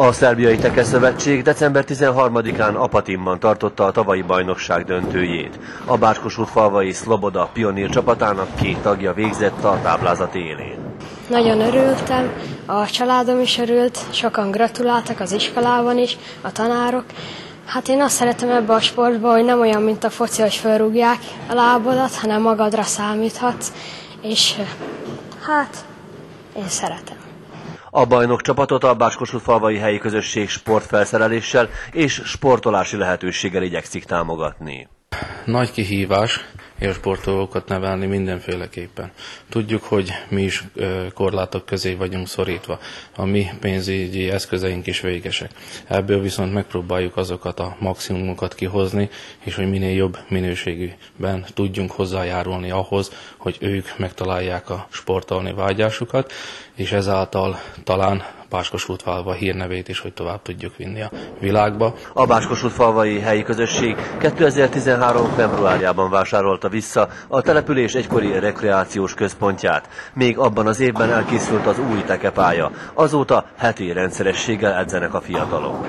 A Szerbiai Tekeszövetség december 13-án Apatinban tartotta a tavalyi bajnokság döntőjét. A Bácskosútfalvai Szloboda pionír csapatának két tagja végzett a táblázat élén. Nagyon örültem, a családom is örült, sokan gratuláltak az iskolában is, a tanárok. Hát én azt szeretem ebbe a sportba, hogy nem olyan, mint a foci, hogy felrúgják a lábodat, hanem magadra számíthatsz, és hát én szeretem. A bajnok csapatot a Bácskosútfalvai helyi közösség sportfelszereléssel és sportolási lehetőséggel igyekszik támogatni. Nagy kihívás és sportolókat nevelni mindenféleképpen. Tudjuk, hogy mi is korlátok közé vagyunk szorítva. A mi pénzügyi eszközeink is végesek. Ebből viszont megpróbáljuk azokat a maximumokat kihozni, és hogy minél jobb minőségűben tudjunk hozzájárulni ahhoz, hogy ők megtalálják a sportolni vágyásukat, és ezáltal talán Báskosútfalva hírnevét is, hogy tovább tudjuk vinni a világba. A Báskosútfalvai helyi közösség 2013. februárjában vásárolta vissza a település egykori rekreációs központját. Még abban az évben elkészült az új tekepálya. Azóta heti rendszerességgel edzenek a fiatalok.